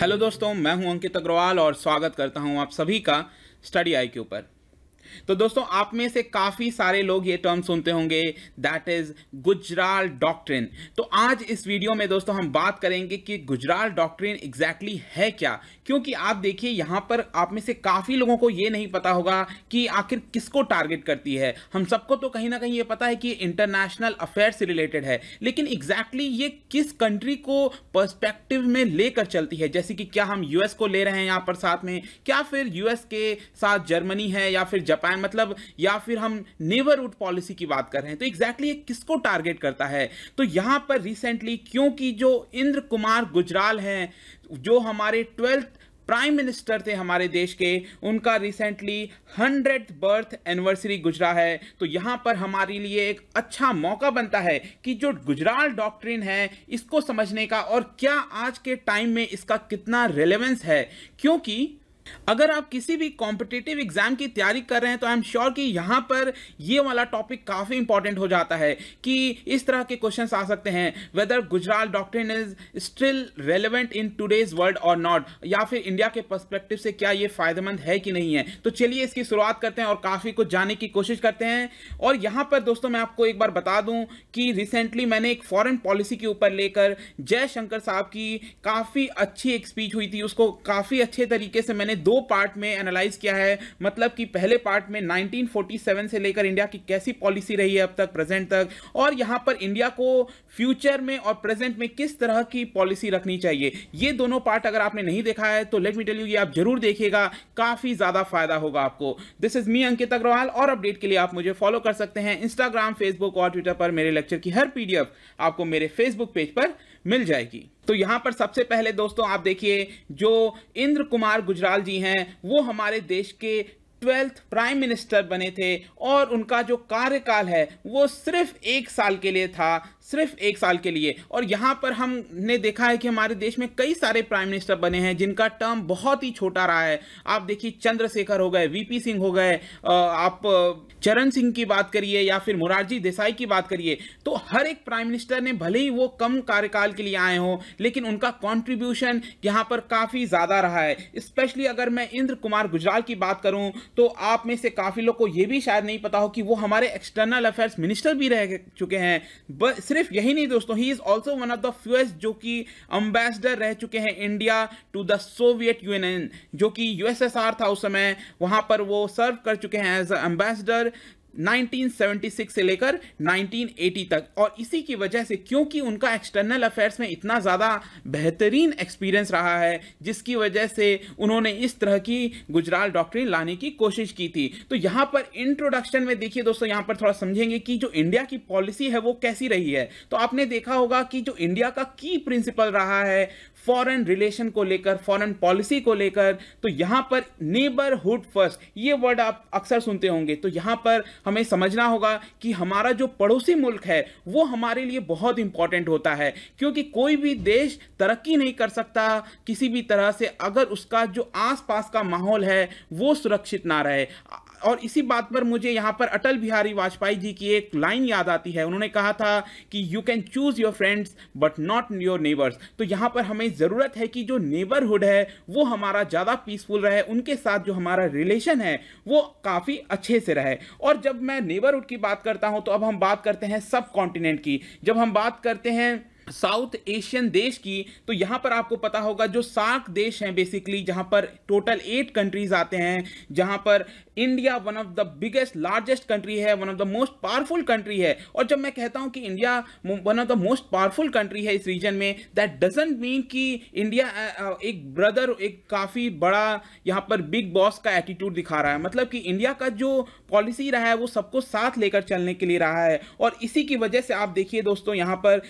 Hello दोस्तों, मैं हूँ अंकित अग्रवाल और स्वागत करता हूँ आप सभी का स्टडी आई के ऊपर तो दोस्तों, आप में से काफ़ी सारे लोग ये टर्म सुनते होंगे दैट इज़ गुजराल डॉक्ट्रिन तो आज इस वीडियो में दोस्तों हम बात करेंगे कि गुजराल डॉक्ट्रिन एग्जैक्टली exactly है क्या? क्योंकि आप देखिए, यहाँ पर आप में से काफ़ी लोगों को ये नहीं पता होगा कि आखिर किसको टारगेट करती है। हम सबको तो कहीं ना कहीं ये पता है कि इंटरनेशनल अफेयर से रिलेटेड है। लेकिन एग्जैक्टली exactly ये किस कंट्री को पर्सपेक्टिव में लेकर चलती है? जैसे कि क्या हम यूएस को ले रहे हैं यहाँ पर साथ में? क्या फिर यूएस के साथ जर्मनी है या फिर जापान मतलब या फिर हम नेबरहुड पॉलिसी की बात कर रहे हैं तो एग्जैक्टली exactly किसको टारगेट करता है? तो यहाँ पर रिसेंटली क्योंकि जो इंद्र कुमार गुजराल हैं, जो हमारे ट्वेल्थ प्राइम मिनिस्टर थे हमारे देश के, उनका रिसेंटली हंड्रेड बर्थ एनिवर्सरी गुजरा है। तो यहाँ पर हमारे लिए एक अच्छा मौका बनता है कि जो गुजराल डॉक्ट्रिन है, इसको समझने का और क्या आज के टाइम में इसका कितना रेलेवेंस है? क्योंकि अगर आप किसी भी कॉम्पिटेटिव एग्ज़ाम की तैयारी कर रहे हैं तो आई एम श्योर कि यहाँ पर ये वाला टॉपिक काफ़ी इंपॉर्टेंट हो जाता है कि इस तरह के क्वेश्चंस आ सकते हैं whether Gujral doctrine is still relevant in today's world और नॉट या फिर इंडिया के परस्पेक्टिव से क्या ये फ़ायदेमंद है कि नहीं है। तो चलिए इसकी शुरुआत करते हैं और काफ़ी कुछ जाने की कोशिश करते हैं। और यहाँ पर दोस्तों मैं आपको एक बार बता दूँ कि रिसेंटली मैंने एक फॉरेन पॉलिसी के ऊपर लेकर जयशंकर साहब की काफ़ी अच्छी एक स्पीच हुई थी। उसको काफ़ी अच्छे तरीके से मैंने दो पार्ट में एनालाइज किया है। मतलब कि पहले पार्ट में 1947 से लेकर इंडिया की कैसी पॉलिसी रही है अब तक, प्रेजेंट तक? और यहाँ पर इंडिया को फ्यूचर में और प्रेजेंट में किस तरह की पॉलिसी रखनी चाहिए? ये दोनों पार्ट अगर आपने नहीं देखा है तो लेट मी टेल यू ये आप ज़रूर देखिएगा। काफ़ी ज़्यादा फ़ायदा होगा आपको। This is me Ankit Agrawal और अपडेट के लिए आप मुझे फॉलो कर सकते हैं इंस्टाग्राम फेसबुक और ट्विटर पर मेरे लेक्चर की हर पीडीएफ आपको मेरे फेसबुक पेज पर मिल जाएगी। तो यहाँ पर सबसे पहले दोस्तों आप देखिए, जो इंद्र कुमार गुजराल जी हैं, वो हमारे देश के ट्वेल्थ प्राइम मिनिस्टर बने थे और उनका जो कार्यकाल है, वो सिर्फ़ एक साल के लिए था। सिर्फ़ एक साल के लिए। और यहाँ पर हमने देखा है कि हमारे देश में कई सारे प्राइम मिनिस्टर बने हैं, जिनका टर्म बहुत ही छोटा रहा है। आप देखिए चंद्रशेखर हो गए वीपी सिंह हो गए आप चरण सिंह की बात करिए या फिर मुरारजी देसाई की बात करिए तो हर एक प्राइम मिनिस्टर ने भले ही वो कम कार्यकाल के लिए आए हों, लेकिन उनका कॉन्ट्रीब्यूशन यहाँ पर काफ़ी ज़्यादा रहा है। स्पेशली अगर मैं इंद्र कुमार गुजराल की बात करूँ तो आप में से काफ़ी लोग को ये भी शायद नहीं पता हो कि वो हमारे एक्सटर्नल अफेयर्स मिनिस्टर भी रह चुके हैं। सिर्फ़ सिर्फ़ यही नहीं दोस्तों ही is also one of the fewest जो कि अम्बेसडर रह चुके हैं India to the Soviet Union जो कि यूएसएसआर था उस समय, वहाँ पर वो सर्व कर चुके हैं एज एम्बेसडर 1976 से लेकर 1980 तक। और इसी की वजह से क्योंकि उनका एक्सटर्नल अफेयर्स में इतना ज़्यादा बेहतरीन एक्सपीरियंस रहा है, जिसकी वजह से उन्होंने इस तरह की गुजराल डॉक्ट्रिन लाने की कोशिश की थी। तो यहाँ पर इंट्रोडक्शन में देखिए दोस्तों, यहाँ पर थोड़ा समझेंगे कि जो इंडिया की पॉलिसी है वो कैसी रही है। तो आपने देखा होगा कि जो इंडिया का की प्रिंसिपल रहा है फॉरेन रिलेशन को लेकर फॉरेन पॉलिसी को लेकर तो यहाँ पर नेबरहुड फ़र्स्ट ये वर्ड आप अक्सर सुनते होंगे। तो यहाँ पर हमें समझना होगा कि हमारा जो पड़ोसी मुल्क है, वो हमारे लिए बहुत इंपॉर्टेंट होता है। क्योंकि कोई भी देश तरक्की नहीं कर सकता, किसी भी तरह से अगर उसका जो आसपास का माहौल है, वो सुरक्षित ना रहे। और इसी बात पर मुझे यहाँ पर अटल बिहारी वाजपेयी जी की एक लाइन याद आती है। उन्होंने कहा था कि you can choose your friends but not your neighbours तो यहाँ पर हमें ज़रूरत है कि जो नेबरहुड है, वो हमारा ज़्यादा पीसफुल रहे, उनके साथ जो हमारा रिलेशन है, वो काफ़ी अच्छे से रहे। और जब मैं नेबरहुड की बात करता हूँ तो अब हम बात करते हैं सब कॉन्टिनेंट की। जब हम बात करते हैं साउथ एशियन देश की तो यहाँ पर आपको पता होगा जो सार्क देश हैं बेसिकली जहाँ पर टोटल एट कंट्रीज़ आते हैं, जहाँ पर India one of the biggest largest country है one of the most powerful country है। और जब मैं कहता हूँ कि India one of the most powerful country है इस रीजन में दैट डजेंट मीन कि इंडिया एक ब्रदर एक काफ़ी बड़ा यहाँ पर बिग बॉस का एटीट्यूड दिखा रहा है। मतलब कि इंडिया का जो पॉलिसी रहा है, वो सबको साथ लेकर चलने के लिए रहा है। और इसी की वजह से आप देखिए दोस्तों, यहाँ पर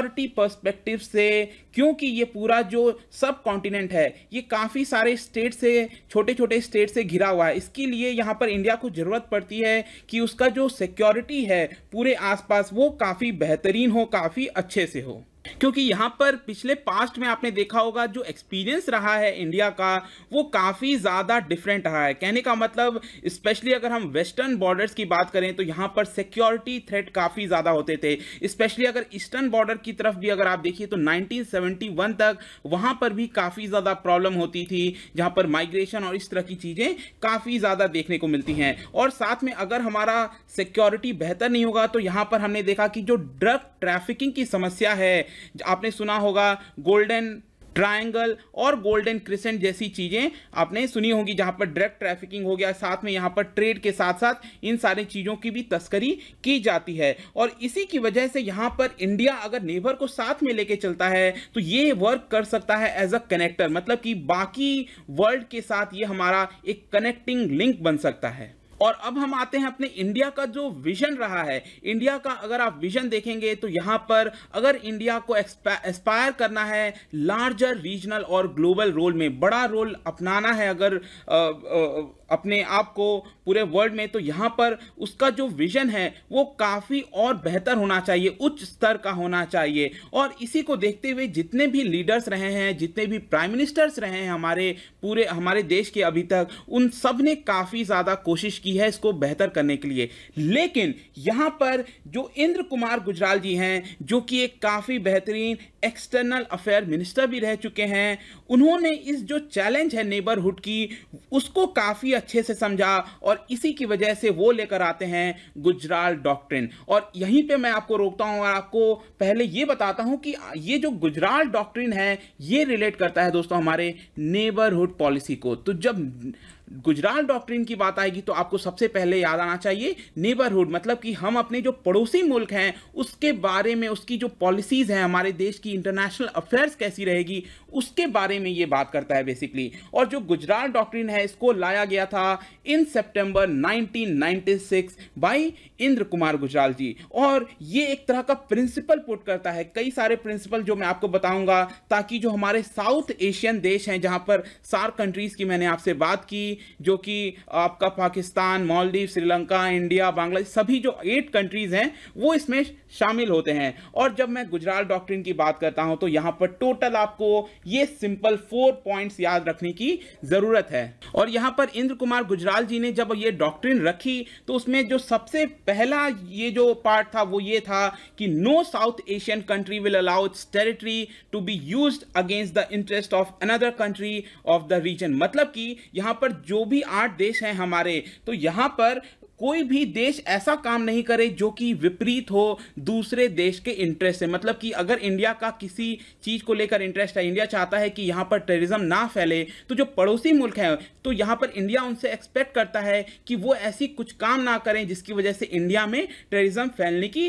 सिक्योरिटी पर्सपेक्टिव से, क्योंकि ये पूरा जो सब कॉन्टिनेंट है, ये काफ़ी सारे स्टेट से छोटे छोटे स्टेट से घिरा हुआ है। इसके लिए यहाँ पर इंडिया को ज़रूरत पड़ती है कि उसका जो सिक्योरिटी है, पूरे आसपास वो काफ़ी बेहतरीन हो, काफ़ी अच्छे से हो। क्योंकि यहाँ पर पिछले पास्ट में आपने देखा होगा, जो एक्सपीरियंस रहा है इंडिया का, वो काफ़ी ज़्यादा डिफरेंट रहा है। कहने का मतलब स्पेशली अगर हम वेस्टर्न बॉर्डर्स की बात करें तो यहाँ पर सिक्योरिटी थ्रेट काफ़ी ज़्यादा होते थे। स्पेशली अगर ईस्टर्न बॉर्डर की तरफ़ भी अगर आप देखिए तो 1971 तक वहाँ पर भी काफ़ी ज़्यादा प्रॉब्लम होती थी, जहाँ पर माइग्रेशन और इस तरह की चीज़ें काफ़ी ज़्यादा देखने को मिलती हैं। और साथ में अगर हमारा सिक्योरिटी बेहतर नहीं होगा तो यहाँ पर हमने देखा कि जो ड्रग ट्रैफिकिंग की समस्या है आपने सुना होगा गोल्डन ट्रायंगल और गोल्डन क्रिसेंट जैसी चीज़ें आपने सुनी होगी, जहाँ पर डायरेक्ट ट्रैफिकिंग हो गया, साथ में यहाँ पर ट्रेड के साथ साथ इन सारी चीज़ों की भी तस्करी की जाती है। और इसी की वजह से यहाँ पर इंडिया अगर नेबर को साथ में लेके चलता है तो ये वर्क कर सकता है एज अ कनेक्टर मतलब कि बाकी वर्ल्ड के साथ ये हमारा एक कनेक्टिंग लिंक बन सकता है। और अब हम आते हैं अपने इंडिया का जो विजन रहा है। इंडिया का अगर आप विजन देखेंगे तो यहाँ पर अगर इंडिया को एस्पायर करना है लार्जर रीजनल और ग्लोबल रोल में बड़ा रोल अपनाना है अगर आ, आ, अपने आप को पूरे वर्ल्ड में तो यहाँ पर उसका जो विजन है, वो काफ़ी और बेहतर होना चाहिए, उच्च स्तर का होना चाहिए। और इसी को देखते हुए जितने भी लीडर्स रहे हैं, जितने भी प्राइम मिनिस्टर्स रहे हैं हमारे पूरे, हमारे देश के अभी तक, उन सबने काफ़ी ज़्यादा कोशिश की है इसको बेहतर करने के लिए। लेकिन यहाँ पर जो इंद्र कुमार गुजराल जी हैं, जो कि एक काफ़ी बेहतरीन एक्सटर्नल अफेयर मिनिस्टर भी रह चुके हैं, उन्होंने इस जो चैलेंज है नेबरहुड की, उसको काफ़ी अच्छे से समझा और इसी की वजह से वो लेकर आते हैं गुजराल डॉक्ट्रिन और यहीं पे मैं आपको रोकता हूँ और आपको पहले ये बताता हूँ कि ये जो गुजराल डॉक्ट्रिन है, ये रिलेट करता है दोस्तों हमारे नेबरहुड पॉलिसी को। तो जब गुजराल डॉक्ट्रिन की बात आएगी तो आपको सबसे पहले याद आना चाहिए नेबरहुड मतलब कि हम अपने जो पड़ोसी मुल्क हैं, उसके बारे में, उसकी जो पॉलिसीज़ हैं हमारे देश की इंटरनेशनल अफेयर्स कैसी रहेगी, उसके बारे में ये बात करता है बेसिकली और जो गुजराल डॉक्ट्रिन है, इसको लाया गया था in September 1996 by Inder Kumar Gujral ji. और ये एक तरह का प्रिंसिपल पुट करता है, कई सारे प्रिंसिपल जो मैं आपको बताऊँगा, ताकि जो हमारे साउथ एशियन देश हैं, जहाँ पर सार कंट्रीज़ की मैंने आपसे बात की जो कि आपका पाकिस्तान, मालदीव, श्रीलंका, इंडिया, बांग्लादेश, सभी जो एट कंट्रीज़ हैं, वो इसमें शामिल होते हैं। और जब मैं गुजरात डॉक्ट्रिन की बात करता हूँ तो यहाँ पर टोटल आपको ये सिंपल फोर पॉइंट्स याद रखने की ज़रूरत है। और यहाँ पर इंद्र कुमार गुजराल जी ने जब ये डॉक्ट्रिन रखी तो उसमें जो सबसे पहला ये जो पार्ट था, वो ये था कि no South Asian country will allow its territory to be use against the interest of another country of the region मतलब कि यहाँ पर जो भी आठ देश हैं हमारे तो यहाँ पर कोई भी देश ऐसा काम नहीं करे जो कि विपरीत हो दूसरे देश के इंटरेस्ट से। मतलब कि अगर इंडिया का किसी चीज़ को लेकर इंटरेस्ट है इंडिया चाहता है कि यहाँ पर टेररिज्म ना फैले तो जो पड़ोसी मुल्क हैं तो यहाँ पर इंडिया उनसे एक्सपेक्ट करता है कि वो ऐसी कुछ काम ना करें जिसकी वजह से इंडिया में टेररिज्म फैलने की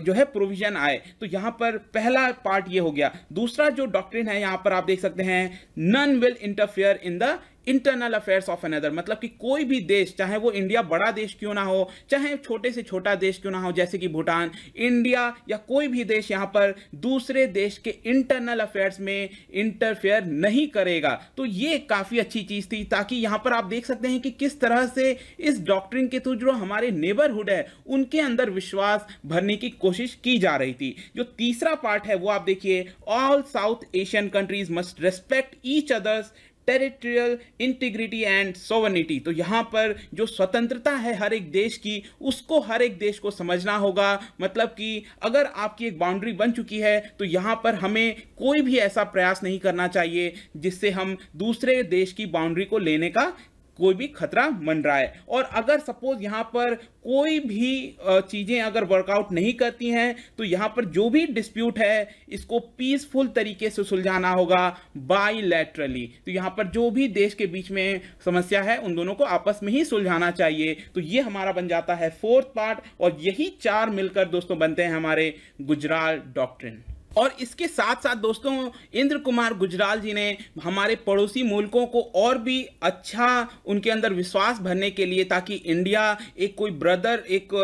जो है प्रोविज़न आए। तो यहाँ पर पहला पार्ट ये हो गया। दूसरा जो डॉक्ट्रिन है, यहाँ पर आप देख सकते हैं none will interfere in the internal affairs of another मतलब कि कोई भी देश, चाहे वो इंडिया बड़ा देश क्यों ना हो, चाहे छोटे से छोटा देश क्यों ना हो, जैसे कि भूटान इंडिया या कोई भी देश यहाँ पर दूसरे देश के इंटरनल अफेयर्स में इंटरफेयर नहीं करेगा। तो ये काफ़ी अच्छी चीज़ थी, ताकि यहाँ पर आप देख सकते हैं कि किस तरह से इस डॉक्ट्रिन के थ्रू जो हमारे नेबरहुड है, उनके अंदर विश्वास भरने की कोशिश की जा रही थी। जो तीसरा पार्ट है, वो आप देखिए all South Asian countries must respect each others territorial integrity and sovereignty. तो यहाँ पर जो स्वतंत्रता है हर एक देश की, उसको हर एक देश को समझना होगा। मतलब कि अगर आपकी एक बाउंड्री बन चुकी है तो यहाँ पर हमें कोई भी ऐसा प्रयास नहीं करना चाहिए, जिससे हम दूसरे देश की बाउंड्री को लेने का कोई भी खतरा मन रहा है। और अगर सपोज़ यहाँ पर कोई भी चीज़ें अगर वर्कआउट नहीं करती हैं तो यहाँ पर जो भी डिस्प्यूट है, इसको पीसफुल तरीके से सुलझाना होगा बाईलैटरली तो यहाँ पर जो भी देश के बीच में समस्या है, उन दोनों को आपस में ही सुलझाना चाहिए। तो ये हमारा बन जाता है फोर्थ पार्ट और यही चार मिलकर दोस्तों बनते हैं हमारे गुजरात डॉक्ट्रिन और इसके साथ साथ दोस्तों इंद्र कुमार गुजराल जी ने हमारे पड़ोसी मुल्कों को और भी अच्छा उनके अंदर विश्वास भरने के लिए ताकि इंडिया एक कोई ब्रदर एक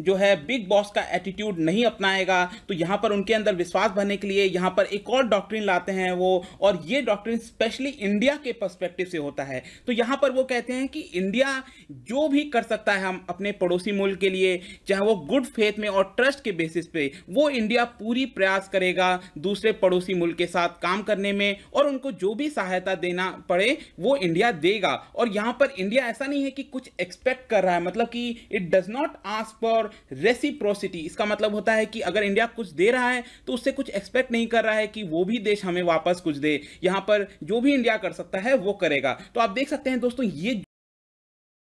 जो है बिग बॉस का एटीट्यूड नहीं अपनाएगा तो यहाँ पर उनके अंदर विश्वास भरने के लिए यहाँ पर एक और डॉक्ट्रिन लाते हैं वो, और ये डॉक्ट्रिन स्पेशली इंडिया के पर्सपेक्टिव से होता है। तो यहाँ पर वो कहते हैं कि इंडिया जो भी कर सकता है हम अपने पड़ोसी मुल्क के लिए, चाहे वो गुड फेथ में और ट्रस्ट के बेसिस पे, वो इंडिया पूरी प्रयास करेगा। रहेगा दूसरे पड़ोसी मुल्क के साथ काम करने में, और उनको जो भी सहायता देना पड़े, वो इंडिया देगा। और यहाँ पर इंडिया ऐसा नहीं है कि कुछ एक्सपेक्ट कर रहा है मतलब कि it does not ask for reciprocity इसका मतलब होता है कि अगर इंडिया कुछ दे रहा है तो उससे कुछ एक्सपेक्ट नहीं कर रहा है कि वो भी देश हमें वापस कुछ दे। यहाँ पर जो भी इंडिया कर सकता है, वो करेगा। तो आप देख सकते हैं दोस्तों, ये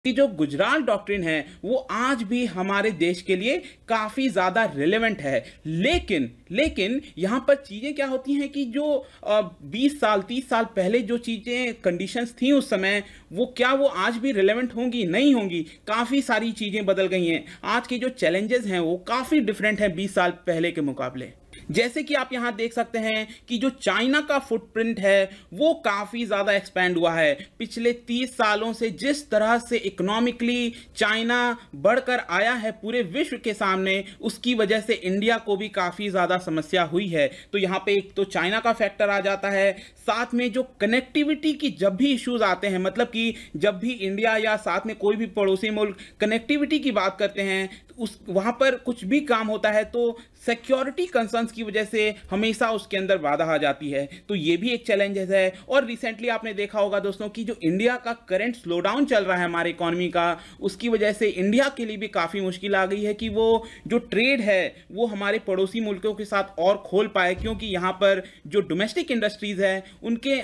कि जो गुजराल डॉक्ट्रिन है, वो आज भी हमारे देश के लिए काफ़ी ज़्यादा रिलेवेंट है। लेकिन लेकिन यहाँ पर चीज़ें क्या होती हैं कि जो बीस साल, तीस साल पहले जो चीज़ें कंडीशंस थी उस समय, वो क्या वो आज भी रिलेवेंट होंगी? नहीं होंगी। काफ़ी सारी चीज़ें बदल गई हैं। आज के जो चैलेंजेस हैं, वो काफ़ी डिफरेंट हैं बीस साल पहले के मुकाबले। जैसे कि आप यहाँ देख सकते हैं कि जो चाइना का फुटप्रिंट है, वो काफ़ी ज़्यादा एक्सपैंड हुआ है। पिछले 30 सालों से जिस तरह से इकोनॉमिकली चाइना बढ़कर आया है पूरे विश्व के सामने, उसकी वजह से इंडिया को भी काफ़ी ज़्यादा समस्या हुई है। तो यहाँ पे एक तो चाइना का फैक्टर आ जाता है, साथ में जो कनेक्टिविटी की जब भी इश्यूज़ आते हैं मतलब कि जब भी इंडिया या साथ में कोई भी पड़ोसी मुल्क कनेक्टिविटी की बात करते हैं उस, वहाँ पर कुछ भी काम होता है तो सिक्योरिटी कंसर्न्स की वजह से हमेशा उसके अंदर बाधा आ जाती है। तो ये भी एक चैलेंजेस है। और रिसेंटली आपने देखा होगा दोस्तों कि जो इंडिया का करंट स्लो डाउन चल रहा है हमारे इकोनॉमी का, उसकी वजह से इंडिया के लिए भी काफ़ी मुश्किल आ गई है कि वो जो ट्रेड है, वो हमारे पड़ोसी मुल्कों के साथ और खोल पाए, क्योंकि यहाँ पर जो डोमेस्टिक इंडस्ट्रीज़ है, उनके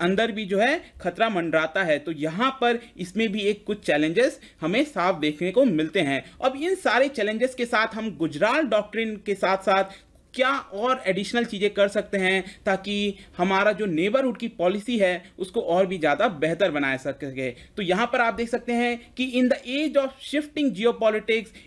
अंदर भी जो है खतरा मंडराता है। तो यहाँ पर इसमें भी एक कुछ चैलेंजेस हमें साफ़ देखने को मिलते हैं। अब इन सारे चैलेंजेस के साथ हम गुजराल डॉक्ट्रिन के साथ साथ क्या और एडिशनल चीज़ें कर सकते हैं ताकि हमारा जो नेबरहुड की पॉलिसी है, उसको और भी ज़्यादा बेहतर बनाया सके तो यहाँ पर आप देख सकते हैं कि in the age of shifting Jio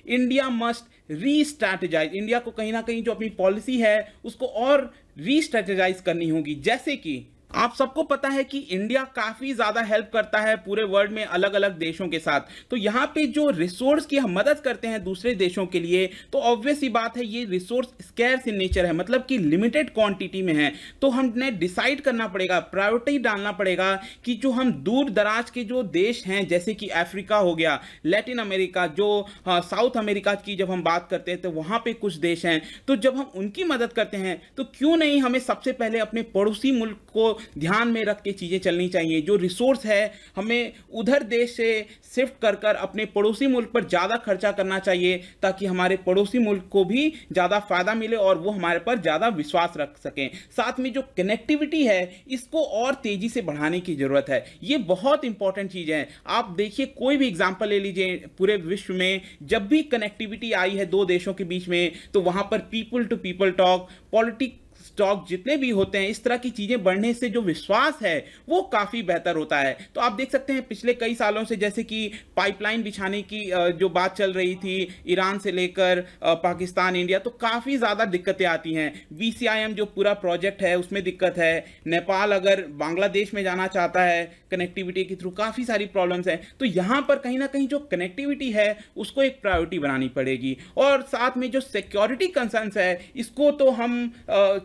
India must re strategise India को कहीं ना कहीं जो अपनी पॉलिसी है, उसको और री स्ट्रैटेजाइज करनी होगी। जैसे कि आप सबको पता है कि इंडिया काफ़ी ज़्यादा हेल्प करता है पूरे वर्ल्ड में अलग अलग देशों के साथ। तो यहाँ पे जो रिसोर्स की हम मदद करते हैं दूसरे देशों के लिए तो ऑब्वियस ही बात है ये रिसोर्स स्कैर्स इन नेचर है मतलब कि लिमिटेड क्वांटिटी में है। तो हमने डिसाइड करना पड़ेगा प्रायोरिटी डालना पड़ेगा कि जो हम दूर दराज के जो देश हैं, जैसे कि अफ्रीका हो गया लैटिन अमेरिका जो साउथ अमेरिका की जब हम बात करते हैं तो वहाँ पे कुछ देश हैं। तो जब हम उनकी मदद करते हैं तो क्यों नहीं हमें सबसे पहले अपने पड़ोसी मुल्क को ध्यान में रख के चीज़ें चलनी चाहिए। जो रिसोर्स है, हमें उधर देश से शिफ्ट कर कर अपने पड़ोसी मुल्क पर ज़्यादा खर्चा करना चाहिए, ताकि हमारे पड़ोसी मुल्क को भी ज़्यादा फ़ायदा मिले और वो हमारे पर ज़्यादा विश्वास रख सकें। साथ में जो कनेक्टिविटी है, इसको और तेज़ी से बढ़ाने की ज़रूरत है। ये बहुत इंपॉर्टेंट चीज़ है। आप देखिए, कोई भी एग्ज़ाम्पल ले लीजिए पूरे विश्व में, जब भी कनेक्टिविटी आई है दो देशों के बीच में तो वहाँ पर people to people talk political stock जितने भी होते हैं, इस तरह की चीज़ें बढ़ने से जो विश्वास है, वो काफ़ी बेहतर होता है। तो आप देख सकते हैं, पिछले कई सालों से जैसे कि पाइपलाइन बिछाने की जो बात चल रही थी, ईरान से लेकर पाकिस्तान, इंडिया तो काफ़ी ज़्यादा दिक्कतें आती हैं। वी जो पूरा प्रोजेक्ट है, उसमें दिक्कत है। नेपाल अगर बांग्लादेश में जाना चाहता है कनेक्टिविटी के थ्रू काफ़ी सारी प्रॉब्लम्स हैं। तो यहाँ पर कहीं ना कहीं जो कनेक्टिविटी है, उसको एक प्रायोरिटी बनानी पड़ेगी। और साथ में जो सिक्योरिटी कंसर्न्स है, इसको तो हम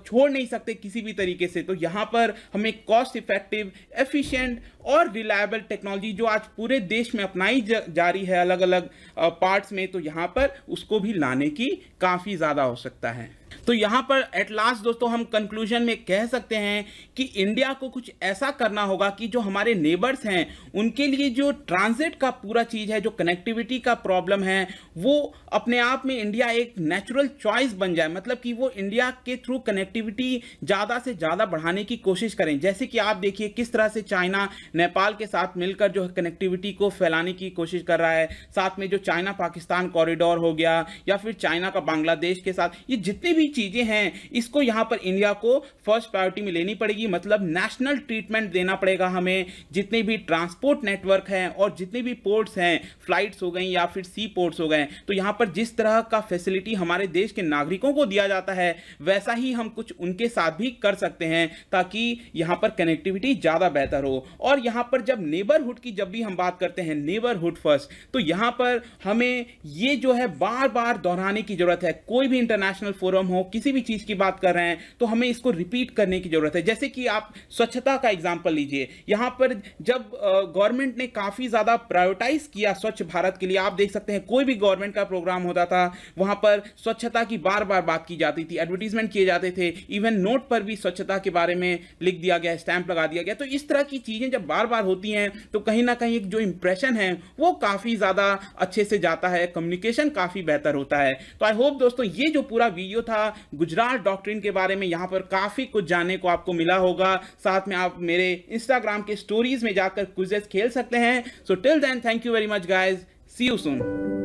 छोड़ नहीं सकते किसी भी तरीके से। तो यहाँ पर हमें कॉस्ट इफ़ेक्टिव एफिशिएंट और रिलायबल टेक्नोलॉजी जो आज पूरे देश में अपनाई जा रही है अलग अलग पार्ट्स में तो यहाँ पर उसको भी लाने की काफ़ी ज़्यादा हो सकता है। तो यहाँ पर एट लास्ट दोस्तों हम कंक्लूजन में कह सकते हैं कि इंडिया को कुछ ऐसा करना होगा कि जो हमारे नेबर्स हैं, उनके लिए जो ट्रांजिट का पूरा चीज़ है, जो कनेक्टिविटी का प्रॉब्लम है, वो अपने आप में इंडिया एक नेचुरल चॉइस बन जाए। मतलब कि वो इंडिया के थ्रू कनेक्टिविटी ज़्यादा से ज़्यादा बढ़ाने की कोशिश करें। जैसे कि आप देखिए किस तरह से चाइना नेपाल के साथ मिलकर जो कनेक्टिविटी को फैलाने की कोशिश कर रहा है। साथ में जो चाइना पाकिस्तान कॉरिडोर हो गया, या फिर चाइना का बांग्लादेश के साथ, ये जितने भी चीज़ें हैं, इसको यहाँ पर इंडिया को फ़र्स्ट प्रायोरिटी में लेनी पड़ेगी। मतलब नेशनल ट्रीटमेंट देना पड़ेगा हमें। जितने भी ट्रांसपोर्ट नेटवर्क हैं और जितने भी पोर्ट्स हैं फ्लाइट्स हो गई या फिर सी पोर्ट्स हो गए तो यहाँ पर जिस तरह का फैसिलिटी हमारे देश के नागरिकों को दिया जाता है, वैसा ही हम कुछ उनके साथ भी कर सकते हैं ताकि यहाँ पर कनेक्टिविटी ज़्यादा बेहतर हो। और यहाँ पर जब नेबरहुड की जब भी हम बात करते हैं नेबरहुड फ़र्स्ट तो यहाँ पर हमें ये जो है बार बार दोहराने की ज़रूरत है। कोई भी इंटरनेशनल फोरम हो किसी भी चीज़ की बात कर रहे हैं तो हमें इसको रिपीट करने की ज़रूरत है। जैसे कि आप स्वच्छता का एग्ज़ाम्पल लीजिए। यहाँ पर जब गवर्नमेंट ने काफ़ी ज़्यादा प्रायोरिटाइज किया स्वच्छ भारत के लिए, आप देख सकते हैं, कोई भी गवर्नमेंट का प्रोग्राम होता था, वहाँ पर स्वच्छता की बार बार बात की जाती थी एडवर्टीजमेंट किए जाते थे। इवन नोट पर भी स्वच्छता के बारे में लिख दिया गया स्टैंप लगा दिया गया। तो इस तरह की चीज़ें जब बार बार होती हैं तो कहीं ना कहीं एक जो इंप्रेशन है, वो काफ़ी ज़्यादा अच्छे से जाता है कम्युनिकेशन काफ़ी बेहतर होता है। तो आई होप दोस्तों, ये जो पूरा वीडियो था गुजरात डॉक्ट्रिन के बारे में यहाँ पर काफ़ी कुछ जानने को आपको मिला होगा। साथ में आप मेरे इंस्टाग्राम के स्टोरीज में जाकर क्विजेस खेल सकते हैं। So till then thank you very much guys see you soon